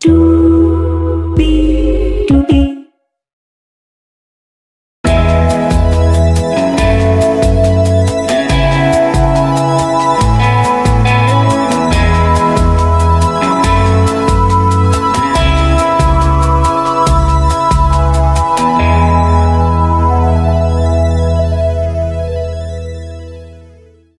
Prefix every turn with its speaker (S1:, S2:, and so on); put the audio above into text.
S1: To be, to be.